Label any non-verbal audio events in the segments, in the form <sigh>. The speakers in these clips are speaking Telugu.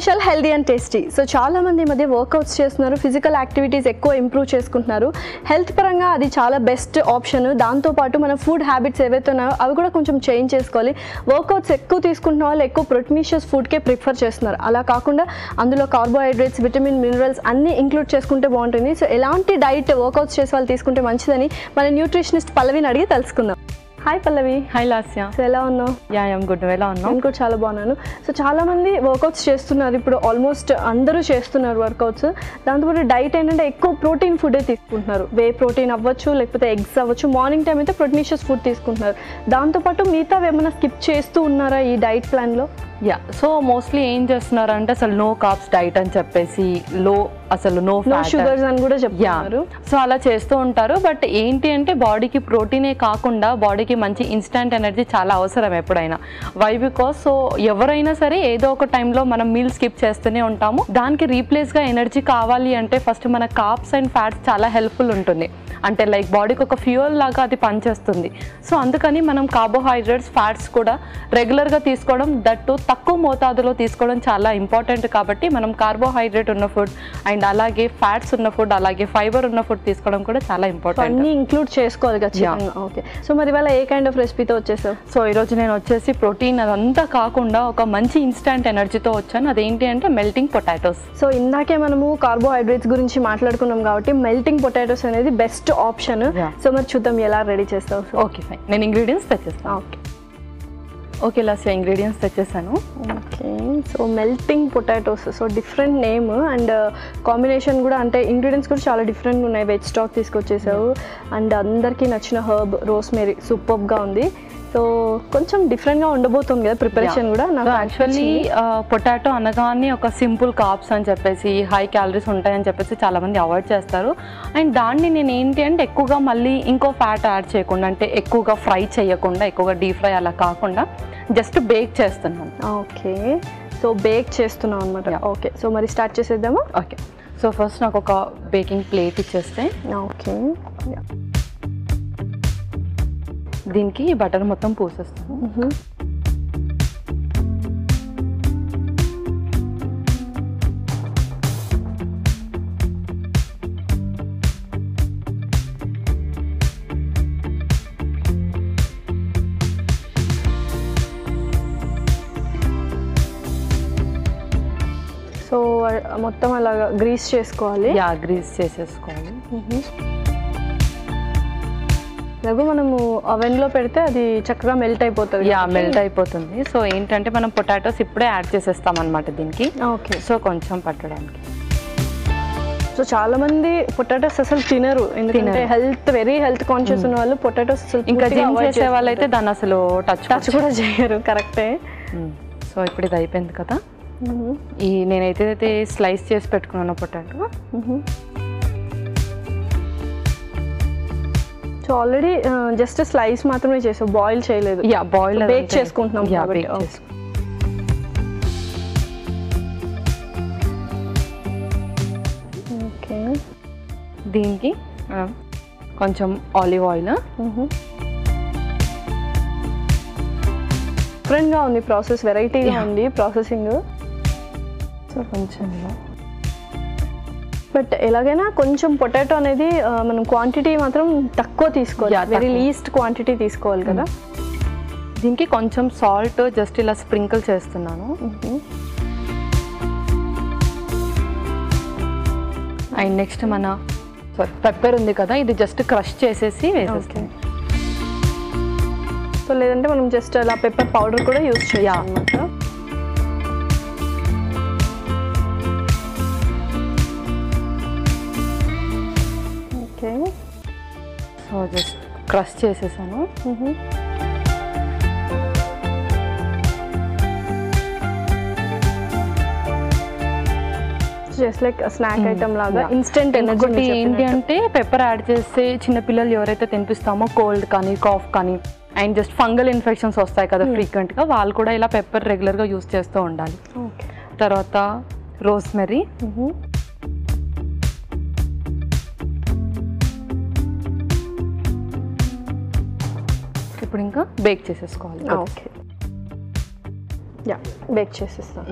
Special healthy and tasty. So చాలా మంది ఈ మధ్య వర్కౌట్స్ చేస్తున్నారు ఫిజికల్ యాక్టివిటీస్ ఎక్కువ ఇంప్రూవ్ చేసుకుంటున్నారు. హెల్త్ పరంగా అది చాలా బెస్ట్ ఆప్షన్. దాంతోపాటు మన ఫుడ్ హ్యాబిట్స్ ఏవైతే ఉన్నాయో అవి కూడా కొంచెం చేంజ్ చేసుకోవాలి. వర్కౌట్స్ ఎక్కువ తీసుకుంటున్న వాళ్ళు ఎక్కువ ప్రోటీనిషియస్ ఫుడ్కే ప్రిఫర్ చేస్తున్నారు. అలా కాకుండా అందులో కార్బోహైడ్రేట్స్ విటమిన్ మినరల్స్ అన్నీ ఇంక్లూడ్ చేసుకుంటే బాగుంటుంది. సో ఎలాంటి డైట్ వర్కౌట్స్ చేసే వాళ్ళు తీసుకుంటే మంచిదని మన న్యూట్రిషనిస్ట్ పల్లవిని అడిగి తెలుసుకుందాం. Hi Pallavi hi Lasya so ఎలా ఉన్నావు? యా ఐమ్ గుడ్ ఎలా ఉన్నావు? నేను కూడా చాలా బాగున్నాను. సో చాలా మంది వర్కౌట్స్ చేస్తున్నారు. ఇప్పుడు ఆల్మోస్ట్ అందరూ చేస్తున్నారు వర్కౌట్స్ దాంతోపాటు డైట్ ఏంటంటే ఎక్కువ ప్రోటీన్ ఫుడే తీసుకుంటున్నారు. వే ప్రోటీన్ అవ్వచ్చు లేకపోతే ఎగ్స్ అవ్వచ్చు మార్నింగ్ టైం అయితే ప్రోటీనిషియస్ ఫుడ్ తీసుకుంటున్నారు. దాంతోపాటు మిగతా ఏమైనా స్కిప్ చేస్తూ ఉన్నారా ఈ డైట్ ప్లాన్లో యా సో మోస్ట్లీ ఏం చేస్తున్నారు అంటే అసలు నో కాప్స్ డైట్ అని చెప్పేసి లో అసలు నో నో షుగర్స్ అని కూడా చెప్తున్నారు. సో అలా చేస్తూ ఉంటారు. బట్ ఏంటి అంటే బాడీకి ప్రోటీనే కాకుండా బాడీకి మంచి ఇన్స్టంట్ ఎనర్జీ చాలా అవసరం ఎప్పుడైనా. వై బికాస్ సో ఎవరైనా సరే ఏదో ఒక టైంలో మనం మీల్ స్కిప్ చేస్తూనే ఉంటాము. దానికి రీప్లేస్గా ఎనర్జీ కావాలి అంటే ఫస్ట్ మన కాప్స్ అండ్ ఫ్యాట్స్ చాలా హెల్ప్ఫుల్ ఉంటుంది. అంటే లైక్ బాడీకి ఒక ఫ్యూయల్ లాగా అది పనిచేస్తుంది. సో అందుకని మనం కార్బోహైడ్రేట్స్ ఫ్యాట్స్ కూడా రెగ్యులర్గా తీసుకోవడం దట్టు తక్కువ మోతాదులో తీసుకోవడం చాలా ఇంపార్టెంట్ కాబట్టి మనం కార్బోహైడ్రేట్ ఉన్న ఫుడ్ అండ్ అలాగే ఫ్యాట్స్ ఉన్న ఫుడ్ అలాగే ఫైబర్ ఉన్న ఫుడ్ తీసుకోవడం కూడా చాలా ఇంపార్టెంట్ అన్నీ ఇంక్లూడ్ చేసుకోవాలి ఖచ్చితంగా ఓకే సో మరి ఇవాళ ఏ కైండ్ ఆఫ్ రెసిపీతో వచ్చేసావు? సో ఈరోజు నేను వచ్చేసి ప్రోటీన్ అదంతా కాకుండా ఒక మంచి ఇన్స్టంట్ ఎనర్జీతో వచ్చాను. అదేంటి అంటే మెల్టింగ్ పొటాటోస్ సో ఇందాకే మనము కార్బోహైడ్రేట్స్ గురించి మాట్లాడుకున్నాం కాబట్టి మెల్టింగ్ పొటాటోస్ అనేది బెస్ట్ ఆప్షన్. సో మరి చూద్దాం ఎలా రెడీ చేస్తావు. ఓకే ఫైన్ నేను ఇంగ్రీడియంట్స్ తెచ్చేస్తాను. Okay okay last ingredients తెచ్చేసాను. Okay so melting potatoes so different name and combination కూడా అంటే ఇంగ్రీడియంట్స్ కూడా చాలా డిఫరెంట్ ఉన్నాయి. Veg stock తీసుకొచ్చేసావు. అండ్ అందరికీ నచ్చిన హర్బ్ రోస్మేరీ సూపర్గా ఉంది. సో కొంచెం డిఫరెంట్గా ఉండబోతుంది కదా ప్రిపరేషన్ కూడా నాకు యాక్చువల్లీ పొటాటో అనగానే ఒక సింపుల్ కాప్స్ అని చెప్పేసి హై క్యాలరీస్ ఉంటాయని చెప్పేసి చాలా మంది అవాయిడ్ చేస్తారు. అండ్ దాన్ని నేను ఏంటి అంటే ఎక్కువగా మళ్ళీ ఇంకో ఫ్యాట్ యాడ్ చేయకుండా అంటే ఎక్కువగా ఫ్రై చేయకుండా ఎక్కువగా డీప్ ఫ్రై అలా కాకుండా జస్ట్ బేక్ చేస్తున్నాను. ఓకే సో బేక్ చేస్తున్నాం అనమాట. ఓకే సో మరి స్టార్ట్ చేసేద్దామా? ఓకే సో ఫస్ట్ నాకు ఒక బేకింగ్ ప్లేట్ ఇచ్చేస్తే. ఓకే దీనికి బటర్ మొత్తం పూసేస్తాను. సో మొత్తం అలాగా గ్రీస్ చేసుకోవాలి. యా గ్రీస్ చేసేసుకోవాలి. అలాగే మనము oven లో పెడితే అది చక్కగా మెల్ట్ అయిపోతుంది. యా మెల్ట్ అయిపోతుంది. సో ఏంటంటే మనం పొటాటోస్ ఇప్పుడే యాడ్ చేసేస్తాం అనమాట దీనికి. ఓకే సో కొంచెం పట్టడానికి. సో చాలా మంది పొటాటోస్ అసలు తినరు. ఎందుకంటే. హెల్త్ వెరీ హెల్త్ కాన్షియస్ ఉన్న వాళ్ళు పొటాటోస్ అసలు ఇంకా జిమ్ చేసే వాళ్ళైతే దాన్ని అసలు టచ్ టచ్ కూడా చేయరు. కరెక్టే సో ఇప్పుడు ఇది అయిపోయింది కదా? ఈ నేనైతే అయితే స్లైస్ చేసి పెట్టుకున్నాను potato so already just slice మాత్రమే చేసావు. బాయిల్ చేయలేదు. యా బాయిల్ బేక్ చేసుకుంటున్నాం యా కాబట్టి ఓకే దీనికి కొంచెం ఆలివ్ ఆయిల్ డిఫరెంట్గా ఉంది ప్రాసెస్ వెరైటీగా. ఉంది ప్రాసెసింగ్ సో కొంచెం. బట్ ఎలాగైనా కొంచెం పొటాటో అనేది మనం క్వాంటిటీ మాత్రం తక్కువ తీసుకోవాలి. వెరీ. లీస్ట్ క్వాంటిటీ తీసుకోవాలి కదా. దీనికి కొంచెం సాల్ట్ జస్ట్ ఇలా స్ప్రింకిల్ చేస్తున్నాను. అండ్ నెక్స్ట్ మన పెప్పర్ ఉంది కదా ఇది జస్ట్ క్రష్ చేసేసి వేసేస్తాం సో లేదంటే మనం జస్ట్ అలా పెప్పర్ పౌడర్ కూడా యూజ్ చేయాలి జస్ట్ క్రష్ చేసేసాను. జస్ట్ లైక్ స్నాక్ ఐటమ్ లాగా ఇన్స్టెంట్ ఎనర్జీ ఏంటి అంటే పెప్పర్ యాడ్ చేస్తే చిన్నపిల్లలు ఎవరైతే తినిపిస్తామో కోల్డ్ కానీ కాఫ్ కానీ అండ్ జస్ట్ ఫంగల్ ఇన్ఫెక్షన్స్ వస్తాయి కదా ఫ్రీక్వెంట్గా వాళ్ళు కూడా ఇలా పెప్పర్ రెగ్యులర్గా యూస్ చేస్తూ ఉండాలి. ఓకే తర్వాత రోస్మెరీ ఇప్పుడు ఇంకా బేక్ చేసేసుకోవాలి. ఓకే యా బేక్ చేసేస్తాం.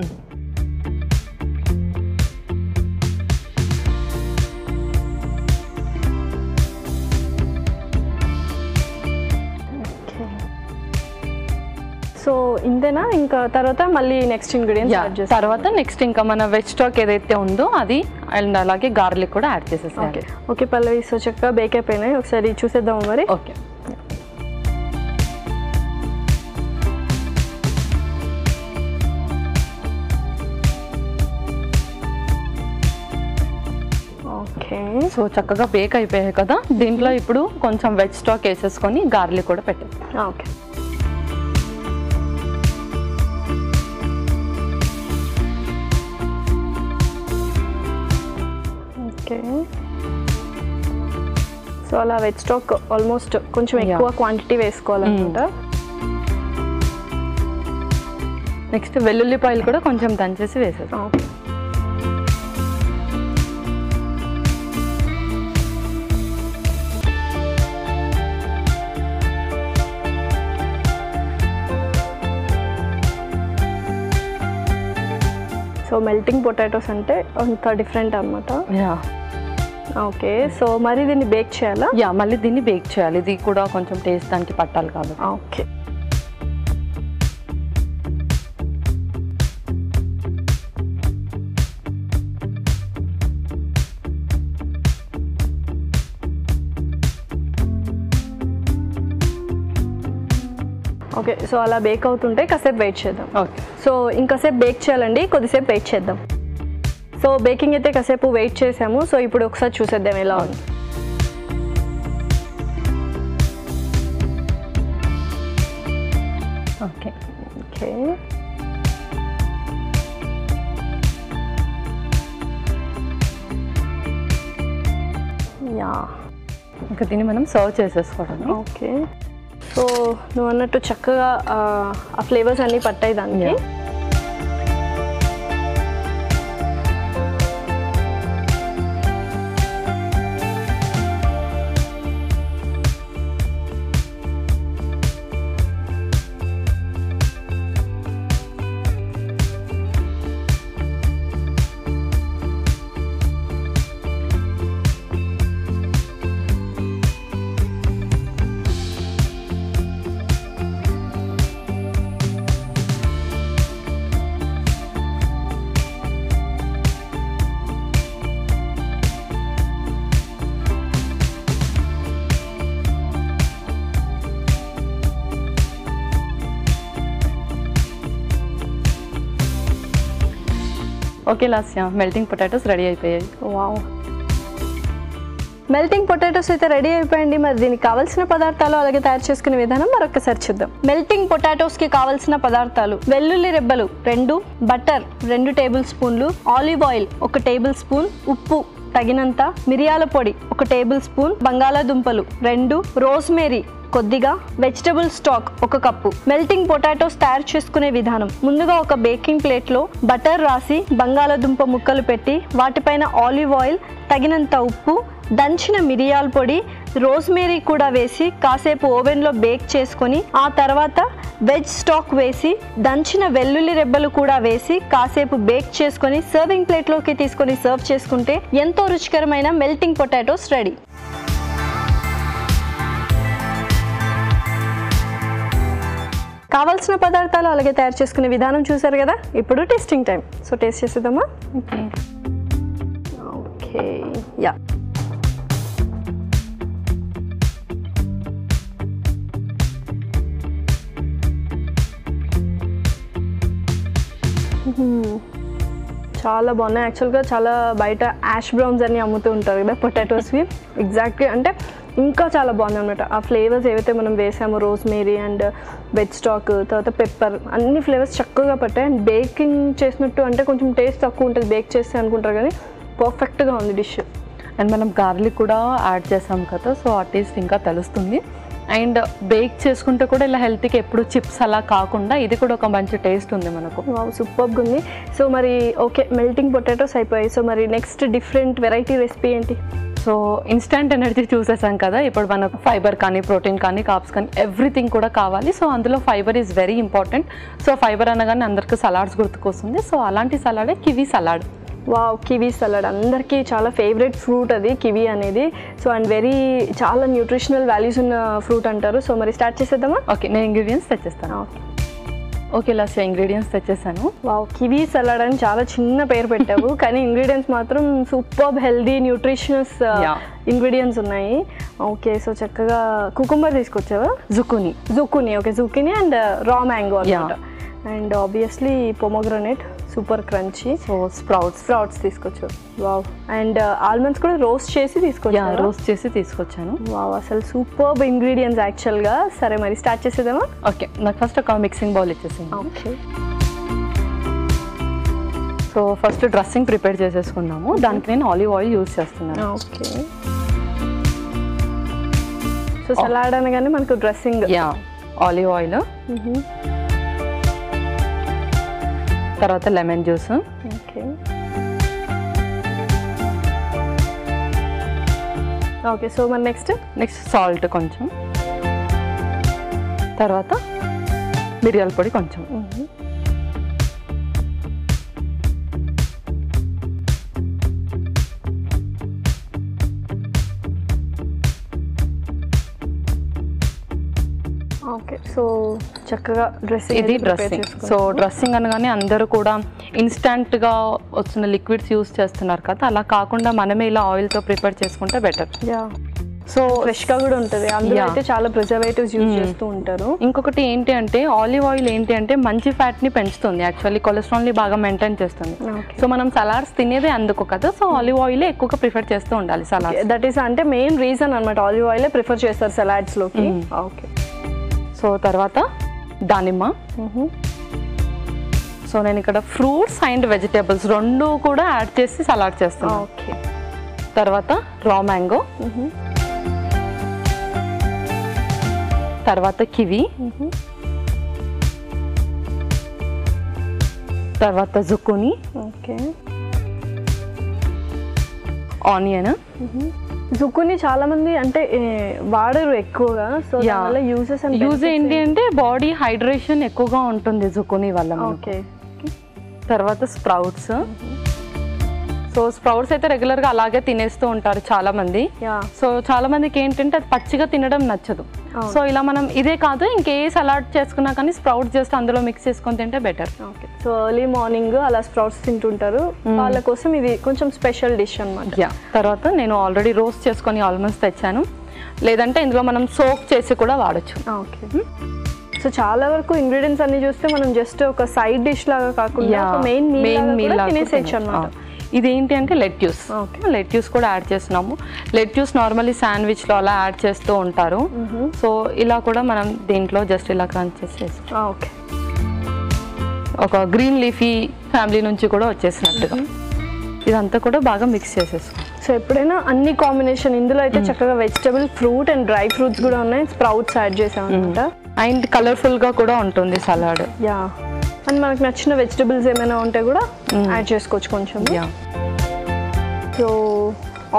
సో ఇంతేనా? ఇంకా తర్వాత మళ్ళీ నెక్స్ట్ ఇంగ్రీడియంట్స్ తర్వాత నెక్స్ట్ ఇంకా మన వెజ్ స్టాక్ ఏదైతే ఉందో అది అండ్ అలాగే గార్లిక్ కూడా యాడ్ ఓకే చేసేసాలి ఓకే పల్లవి సో చక్కగా బేక్ అయిపోయినాయి. ఒకసారి చూసేద్దాము మరి. ఓకే సో చక్కగా బేక్ అయిపోయాయి కదా. దీంట్లో ఇప్పుడు కొంచెం వెజ్ స్టాక్ వేసేసుకొని గార్లిక్ కూడా పెట్టాలి ఓకే. ఓకే. సో అలా వెజ్ స్టాక్ ఆల్మోస్ట్ కొంచెం. ఎక్కువ క్వాంటిటీ వేసుకోవాలన్నమాట. నెక్స్ట్ వెల్లుల్లిపాయలు కూడా కొంచెం దంచేసి వేసేసాం ఓకే. సో మెల్టింగ్ పొటాటోస్ అంటే అంత డిఫరెంట్ అనమాట యా. ఓకే. సో మరి దీన్ని బేక్ చేయాలా? యా మళ్ళీ దీన్ని బేక్ చేయాలి. ఇది కూడా కొంచెం టేస్ట్ దానికి పట్టాలి కాబట్టి. ఓకే. సో అలా బేక్ అవుతుంటే కాసేపు వెయిట్ చేద్దాం. ఓకే సో ఇంకాసేపు బేక్ చేయాలండి కొద్దిసేపు వెయిట్ చేద్దాం. సో బేకింగ్ అయితే కాసేపు వెయిట్ చేసాము సో ఇప్పుడు ఒకసారి చూసేద్దాం ఎలా ఉంది. ఓకే ఓకే యా ఇంకా దీన్ని మనం సర్వ్ చేసేసుకోవడం ఓకే సో నువ్వు అన్నట్టు చక్కగా ఆ, ఫ్లేవర్స్ అన్నీ పట్టాయి దానికి. Okay Lasya. Melting potatoes ready అయిపోయాయి. వావ్. మెల్టింగ్ పొటాటోస్ అయితే రెడీ అయిపోయింది. మరి దీనికి కావాల్సిన పదార్థాలు అలాగే తయారు చేసుకునే విధానం మరొకసారి చూద్దాం. మెల్టింగ్ పొటాటోస్కి కావాల్సిన పదార్థాలు వెల్లుల్లి రెబ్బలు రెండు బటర్ రెండు టేబుల్ స్పూన్లు ఆలివ్ ఆయిల్ ఒక టేబుల్ స్పూన్ ఉప్పు తగినంత మిరియాల పొడి ఒక టేబుల్ స్పూన్ బంగాళాదుంపలు రెండు రోస్మేరీ కొద్దిగా వెజిటబుల్ స్టాక్ ఒక కప్పు. మెల్టింగ్ పొటాటోస్ తయారు చేసుకునే విధానం. ముందుగా ఒక బేకింగ్ ప్లేట్లో బటర్ రాసి బంగాళాదుంప ముక్కలు పెట్టి వాటిపైన ఆలివ్ ఆయిల్ తగినంత ఉప్పు దంచిన మిరియాల పొడి రోజ్మేరీ కూడా వేసి కాసేపు ఓవెన్లో బేక్ చేసుకొని ఆ తర్వాత వెజ్ స్టాక్ వేసి దంచిన వెల్లుల్లి రెబ్బలు కూడా వేసి కాసేపు బేక్ చేసుకొని సర్వింగ్ ప్లేట్లోకి తీసుకొని సర్వ్ చేసుకుంటే ఎంతో రుచికరమైన మెల్టింగ్ పొటాటోస్ రెడీ కావాల్సిన పదార్థాలు అలాగే తయారు చేసుకునే విధానం చూసారు కదా? ఇప్పుడు టేస్టింగ్ టైం సో టేస్ట్ చేసేద్దామా? ఓకే ఓకే యా చాలా బాగున్నాయి. యాక్చువల్గా చాలా బయట యాష్ బ్రౌన్స్ అని అమ్ముతూ ఉంటారు కదా పొటాటోస్వి ఎగ్జాక్ట్గా అంటే ఇంకా చాలా బాగుంది అనమాట ఆ ఫ్లేవర్స్ ఏవైతే మనం వేసామో rosemary and veg stock తర్వాత పెప్పర్ అన్ని ఫ్లేవర్స్ చక్కగా పట్టాయి. అండ్ బేకింగ్ చేసినట్టు అంటే కొంచెం టేస్ట్ తక్కువ ఉంటుంది బేక్ చేస్తే అనుకుంటారు కానీ పర్ఫెక్ట్గా ఉంది డిష్. అండ్ మనం గార్లిక్ కూడా యాడ్ చేసాం కదా సో ఆ టేస్ట్ ఇంకా తెలుస్తుంది. అండ్ బేక్ చేసుకుంటే కూడా ఇలా హెల్త్కి ఎప్పుడు చిప్స్ అలా కాకుండా ఇది కూడా ఒక మంచి టేస్ట్ ఉంది మనకు. సూపర్గా ఉంది. సో మరి ఓకే మెల్టింగ్ పొటాటోస్ అయిపోయాయి. సో మరి నెక్స్ట్ డిఫరెంట్ వెరైటీ రెసిపీ ఏంటి? సో ఇన్స్టంట్ ఎనర్జీ చూసేసాం కదా ఇప్పుడు మనకు ఫైబర్ కానీ ప్రోటీన్ కానీ కాప్స్ కానీ ఎవ్రీథింగ్ కూడా కావాలి. సో అందులో fibre is very important so fibre అనగానే అందరికీ సలాడ్స్ గుర్తుకొస్తుంది. సో అలాంటి సలాడే kiwi salad wow kiwi salad అందరికీ చాలా ఫేవరెట్ ఫ్రూట్ అది కివీ అనేది. సో అండ్ వెరీ చాలా న్యూట్రిషనల్ వాల్యూస్ ఉన్న ఫ్రూట్ అంటారు. సో మరి స్టార్ట్ చేసేద్దామా? ఓకే నేను ఇంగ్రీడియంట్స్ తెచ్చేస్తాను. ఓకే లాస్ట్ ఇంగ్రీడియంట్స్ తెచ్చేసాను. వావ్ కివీ సలాడ్ అని చాలా చిన్న పేరు పెట్టావు <laughs> కానీ ఇంగ్రీడియంట్స్ మాత్రం సూపర్ హెల్దీ న్యూట్రిషనస్. ఇంగ్రీడియంట్స్ ఉన్నాయి. ఓకే సో చక్కగా కుకుంబర్ తీసుకొచ్చావా? Zucchini zucchini okay zucchini and raw mango. అనమాట. And obviously pomegranate super crunchy. So sprouts sprouts తీసుకొచ్చావు వావ్ అండ్ ఆల్మండ్స్ కూడా రోస్ట్ చేసి యా తీసుకొచ్చావు రోస్ట్ చేసి తీసుకొచ్చాను. వావ్ అసలు సూపర్ ఇంగ్రీడియంట్స్ యాక్చువల్గా సరే మరి స్టార్ట్ చేసేద్దామా? ఓకే నాకు ఫస్ట్ ఒక మిక్సింగ్ బౌల్ ఇచ్చేసింది okay so first dressing prepare చేసేసుకున్నాము దానికి నేను ఆలివ్ ఆయిల్ యూజ్ చేస్తున్నాను. ఓకే సో సలాడ్ అనగానే మనకు డ్రెస్సింగ్ యా ఆలివ్ ఆయిల్ తర్వాత lemon juice. Okay. Okay so మరి నెక్స్ట్? నెక్స్ట్ సాల్ట్ కొంచెం. తర్వాత మిరియాల పొడి కొంచెం. ఓకే సో చక్కగా డ్రెస్సింగ్ ఇది డ్రెస్సింగ్ సో డ్రెస్సింగ్ అనగానే అందరూ కూడా ఇన్స్టంట్గా వచ్చిన లిక్విడ్స్ యూస్ చేస్తున్నారు కదా అలా కాకుండా మనమే ఇలా ఆయిల్తో ప్రిపేర్ చేసుకుంటే బెటర్ యా సో ఫ్రెష్గా కూడా ఉంటుంది. అందులో. అయితే చాలా ప్రిజర్వేటివ్స్ యూజ్ చేస్తూ ఉంటారు. ఇంకొకటి ఏంటి అంటే ఆలివ్ ఆయిల్ ఏంటి అంటే మంచి ఫ్యాట్ని పెంచుతుంది. యాక్చువల్లీ కొలెస్ట్రాల్ని బాగా మెయింటైన్ చేస్తుంది. సో మనం సలాడ్స్ తినేదే అందుకు కదా. సో ఆలివ్ ఆయిల్ ఎక్కువగా ప్రిఫర్ చేస్తూ ఉండాలి సలాడ్ దట్ ఈస్ అంటే మెయిన్ రీజన్ అనమాట ఆలివ్ ఆయిల్ ప్రిఫర్ చేస్తారు సలాడ్స్లోకి. ఓకే సో తర్వాత దానిమ్మ. సో నేను ఇక్కడ ఫ్రూట్స్ అండ్ వెజిటేబుల్స్ రెండు కూడా యాడ్ చేసి సలాడ్ చేస్తున్నాను ఓకే. తర్వాత రా మ్యాంగో. తర్వాత కివి. తర్వాత జుకుని. ఓకే. ఆనియన్. జుక్కుని చాలా మంది అంటే వాడరు ఎక్కువగా. సో. దానివల్ల యూజెస్ యూజ్ ఏంటి అంటే బాడీ హైడ్రేషన్ ఎక్కువగా ఉంటుంది జుకుని వల్ల. ఓకే తర్వాత స్ప్రౌట్స్ సో స్ప్రౌట్స్ అయితే రెగ్యులర్గా అలాగే తినేస్తూ ఉంటారు చాలా మంది సో చాలా మందికి ఏంటంటే అది పచ్చిగా తినడం నచ్చదు. సో ఇలా మనం ఇదే కాదు ఇంకే సలాడ్ చేసుకున్నా కానీ స్ప్రౌట్స్ చేస్తే అందులో మిక్స్ చేసుకొని తింటే better okay so early morning అలా స్ప్రౌట్స్ తింటుంటారు. వాళ్ళ కోసం ఇది కొంచెం స్పెషల్ డిష్ అనమాట తర్వాత నేను ఆల్రెడీ రోస్ట్ చేసుకొని ఆల్మోస్ట్ తెచ్చాను. లేదంటే ఇందులో మనం సోక్ చేసి కూడా వాడచ్చు. ఓకే సో చాలా వరకు ఇంగ్రీడియంట్స్ అన్ని చూస్తే మనం జస్ట్ ఒక సైడ్ డిష్ లాగా కాకుండా మెయిన్ మీల్ మీల్ తినేసేయచ్చు అనమాట ఇదేంటి అంటే లెట్యూస్. Okay. లెట్యూస్ కూడా యాడ్ చేస్తున్నాము. లెట్యూస్ నార్మల్లీ శాండ్విచ్లో అలా యాడ్ చేస్తూ ఉంటారు. సో ఇలా కూడా మనం దీంట్లో జస్ట్ ఇలా క్రంచ్ చేసేసి ఓకే. ఒక గ్రీన్ లీఫీ ఫ్యామిలీ నుంచి కూడా వచ్చేసినట్టుగా. ఇదంతా కూడా బాగా మిక్స్ చేసేసుకో. సో ఎప్పుడైనా అన్ని కాంబినేషన్ ఇందులో అయితే చక్కగా vegetable fruit and dry fruits కూడా ఉన్నాయి. స్ప్రౌట్స్ యాడ్ చేసాం అనమాట అండ్ కలర్ఫుల్గా కూడా ఉంటుంది సలాడ్. యా. అండ్ మనకు నచ్చిన వెజిటబుల్స్ ఏమైనా ఉంటే కూడా యాడ్ చేసుకోవచ్చు కొంచెం. సో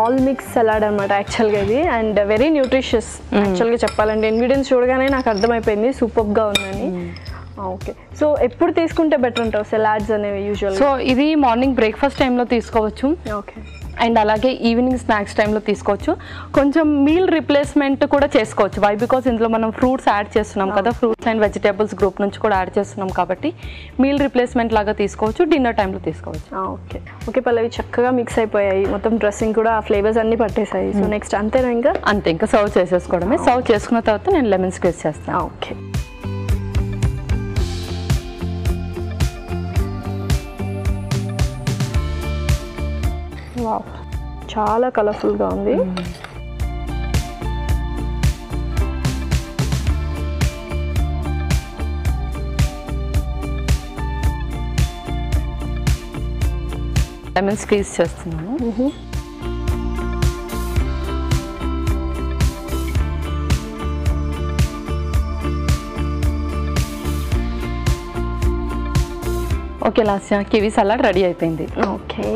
ఆల్ మిక్స్ సలాడ్ అనమాట యాక్చువల్గా ఇది. And very nutritious. యాక్చువల్గా చెప్పాలంటే ఇంగ్రీడియంట్స్ చూడగానే నాకు అర్థమైపోయింది. సూపర్గా ఉందని. ఓకే. సో ఎప్పుడు తీసుకుంటే బెటర్ ఉంటావు సలాడ్స్ అనేవి యూజువల్ సో ఇది మార్నింగ్ బ్రేక్ఫాస్ట్ టైంలో తీసుకోవచ్చు. ఓకే. అండ్ అలాగే ఈవినింగ్ స్నాక్స్ టైంలో తీసుకోవచ్చు. కొంచెం మీల్ రిప్లేస్మెంట్ కూడా చేసుకోవచ్చు. వై బికాస్ ఇందులో మనం ఫ్రూట్స్ యాడ్ చేస్తున్నాం కదా. ఫ్రూట్స్ అండ్ వెజిటేబుల్స్ గ్రూప్ నుంచి కూడా యాడ్ చేస్తున్నాం కాబట్టి మీల్ రిప్లేస్మెంట్ లాగా తీసుకోవచ్చు. డిన్నర్ టైంలో తీసుకోవచ్చు. ఓకే. ఓకే పల్లవి చక్కగా మిక్స్ అయిపోయాయి. మొత్తం డ్రెస్సింగ్ కూడా ఆ ఫ్లేవర్స్ అన్ని పట్టేసాయి సో నెక్స్ట్ అంతేనా ఇంకా? అంతే ఇంకా సర్వ్ చేసేసుకోవడమే. సర్వ్ చేసుకున్న తర్వాత నేను లెమన్ స్క్వీజ్ చేస్తాను. ఓకే. చాలా కలర్ఫుల్గా ఉంది. లెమన్ స్క్వీజ్ చేస్తున్నాను. Okay Lasya kiwi salad ready అయిపోయింది. ఓకే.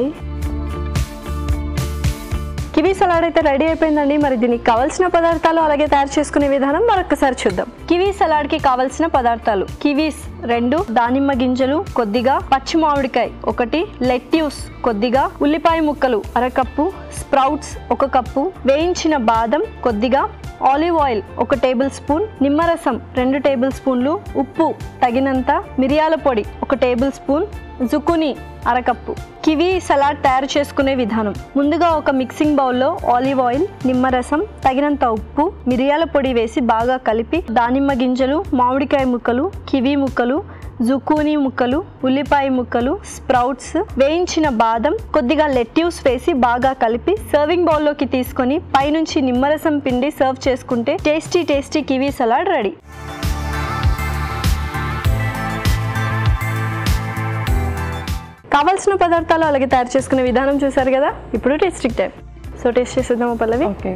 కివీ సలాడ్ అయితే రెడీ అయిపోయిందండి. మరి దీనికి కావాల్సిన పదార్థాలు అలాగే తయారు చేసుకునే విధానం మరొకసారి చూద్దాం. కివీ సలాడ్కి కావాల్సిన పదార్థాలు. కివీస్. రెండు దానిమ్మ గింజలు కొద్దిగా పచ్చి మామిడికాయ ఒకటి లెట్యూస్ కొద్దిగా ఉల్లిపాయ ముక్కలు అరకప్పు స్ప్రౌట్స్ ఒక కప్పు వేయించిన బాదం కొద్దిగా ఆలివ్ ఆయిల్ ఒక టేబుల్ స్పూన్ నిమ్మరసం రెండు టేబుల్ స్పూన్లు ఉప్పు తగినంత మిరియాల పొడి ఒక టేబుల్ స్పూన్ జుకుని అరకప్పు. కివీ సలాడ్ తయారు చేసుకునే విధానం. ముందుగా ఒక మిక్సింగ్ బౌల్లో ఆలివ్ ఆయిల్ నిమ్మరసం తగినంత ఉప్పు మిరియాల పొడి వేసి బాగా కలిపి దానిమ్మ గింజలు మామిడికాయ ముక్కలు కివీ ముక్కలు జుకూనీ ముక్కలు ఉల్లిపాయ ముక్కలు స్ప్రౌట్స్ వేయించిన బాదం కొద్దిగా లెట్యూస్ వేసి బాగా కలిపి సర్వింగ్ బౌల్లోకి తీసుకొని పైనుంచి నిమ్మరసం పిండి సర్వ్ చేసుకుంటే tasty tasty kiwi salad ready. కావాల్సిన పదార్థాలు అలాగే తయారు చేసుకునే విధానం చూసారు కదా? ఇప్పుడు టేస్టింగ్ టైం. సో టేస్ట్ చేసేద్దామా పల్లవి? ఓకే.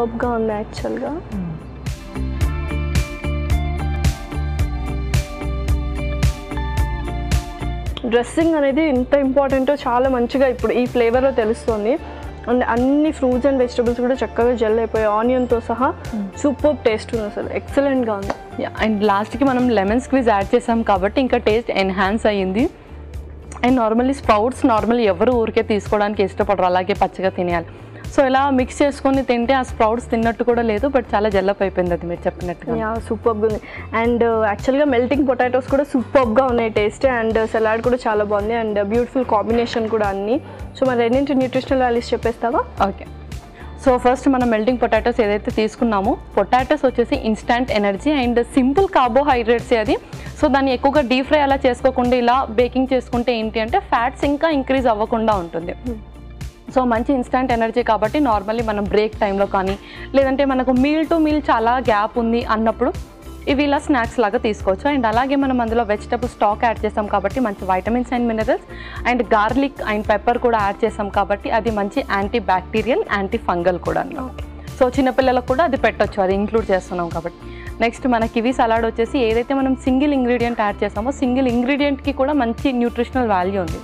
సూపర్గా ఉంది యాక్చువల్గా. డ్రెస్సింగ్ అనేది ఎంత ఇంపార్టెంటో చాలా మంచిగా ఇప్పుడు ఈ ఫ్లేవర్లో తెలుస్తుంది. అండ్ అన్ని ఫ్రూట్స్ అండ్ వెజిటబుల్స్ కూడా చక్కగా జెల్ అయిపోయాయి ఆనియన్తో సహా సూపర్ టేస్ట్ ఉంది అసలు. ఎక్సలెంట్గా ఉంది. అండ్ లాస్ట్కి మనం లెమన్ స్క్వీజ్ యాడ్ చేసాం కాబట్టి ఇంకా టేస్ట్ ఎన్హాన్స్ అయ్యింది. అండ్ నార్మల్లీ స్ప్రౌట్స్ నార్మల్ ఎవరు ఊరికే తీసుకోవడానికి ఇష్టపడరు అలాగే పచ్చగా తినేయాలి. సో ఇలా మిక్స్ చేసుకొని తింటే ఆ స్ప్రౌట్స్ తిన్నట్టు కూడా లేదు బట్ చాలా జల్లప్ అయిపోయింది అది మీరు చెప్పినట్టుగా. యా సూపర్గా ఉంది. అండ్ యాక్చువల్గా మెల్టింగ్ పొటాటోస్ కూడా సూపర్గా ఉన్నాయి టేస్ట్ అండ్ సలాడ్ కూడా చాలా బాగుంది. అండ్ బ్యూటిఫుల్ కాంబినేషన్ కూడా అన్ని. సో మరి రెండింటి న్యూట్రిషనల్ వాల్యూస్ చెప్పేస్తావా? ఓకే సో ఫస్ట్ మనం మెల్టింగ్ పొటాటోస్ ఏదైతే తీసుకున్నామో పొటాటోస్ వచ్చేసి instant energy and simple carbohydrates అది. సో దాన్ని ఎక్కువగా డీప్ ఫ్రై అలా చేసుకోకుండా ఇలా బేకింగ్ చేసుకుంటే ఏంటి అంటే ఫ్యాట్స్ ఇంకా ఇంక్రీజ్ అవ్వకుండా ఉంటుంది. సో మంచి ఇన్స్టాంట్ ఎనర్జీ కాబట్టి నార్మల్లీ మనం బ్రేక్ టైంలో కానీ లేదంటే మనకు మీల్ టు మీల్ చాలా గ్యాప్ ఉంది అన్నప్పుడు ఇవి ఇలా స్నాక్స్ లాగా తీసుకోవచ్చు. అండ్ అలాగే మనం అందులో వెజిటబుల్ స్టాక్ యాడ్ చేస్తాం కాబట్టి మంచి vitamins and minerals and garlic and pepper కూడా యాడ్ చేస్తాం కాబట్టి అది మంచి యాంటీ బ్యాక్టీరియల్ యాంటీ ఫంగల్ కూడా అన్నమాట. సో చిన్నపిల్లలకు కూడా అది పెట్టొచ్చు అది ఇంక్లూడ్ చేస్తున్నాం కాబట్టి. నెక్స్ట్ మనకి ఇవి సలాడ్ వచ్చేసి ఏదైతే మనం సింగిల్ ఇంగ్రీడియంట్ యాడ్ చేస్తామో సింగిల్ ఇంగ్రీడియంట్కి కూడా మంచి న్యూట్రిషనల్ వాల్యూ ఉంది.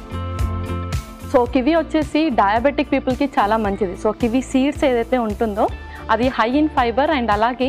సో కివి వచ్చేసి డయాబెటిక్ పీపుల్కి చాలా మంచిది. సో కివి సీడ్స్ ఏదైతే ఉంటుందో అది హై ఇన్ ఫైబర్ అండ్ అలాగే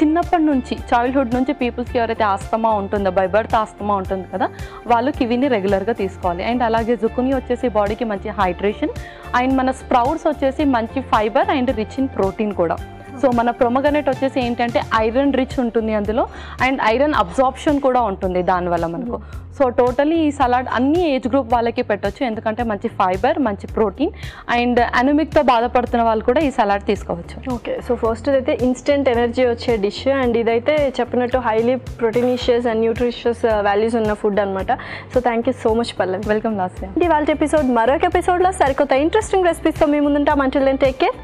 చిన్నప్పటి నుంచి చైల్డ్హుడ్ నుంచి పీపుల్స్కి ఎవరైతే ఆస్తమా ఉంటుందో బై బర్త్ ఆస్తమా ఉంటుంది కదా వాళ్ళు కివిని రెగ్యులర్గా తీసుకోవాలి. అండ్ అలాగే జుకుని వచ్చేసి బాడీకి మంచి హైడ్రేషన్ అండ్ మన స్ప్రౌట్స్ వచ్చేసి మంచి fibre and rich in protein కూడా. సో మన ప్రొమగనెట్ వచ్చేసి ఏంటంటే ఐరన్ రిచ్ ఉంటుంది అందులో. అండ్ ఐరన్ అబ్జార్ప్షన్ కూడా ఉంటుంది దానివల్ల మనకు. సో టోటలీ ఈ సలాడ్ అన్ని ఏజ్ గ్రూప్ వాళ్ళకి పెట్టొచ్చు. ఎందుకంటే మంచి ఫైబర్ మంచి ప్రోటీన్ అండ్ అనమిక్తో బాధపడుతున్న వాళ్ళు కూడా ఈ సలాడ్ తీసుకోవచ్చు. ఓకే సో ఫస్ట్ అయితే ఇన్స్టెంట్ ఎనర్జీ వచ్చే డిష్ అండ్ ఇదైతే చెప్పినట్టు highly proteinaceous and nutritious values ఉన్న ఫుడ్ అనమాట so thank you so much Pallavi welcome last ఇది వాళ్ళ ఎపిసోడ్ మరొక ఎపిసోడ్లో సరికొత్త ఇంట్రెస్టింగ్ రెసిపీస్తో మీ ముందుంటాం. అంటే టేక్ కేర్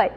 బాయ్